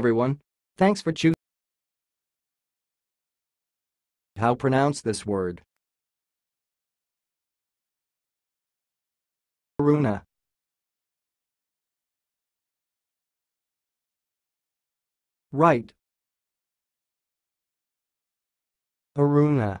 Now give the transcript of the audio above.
everyone. Thanks for choosing. How pronounce this word? Aruna. Right. Aruna.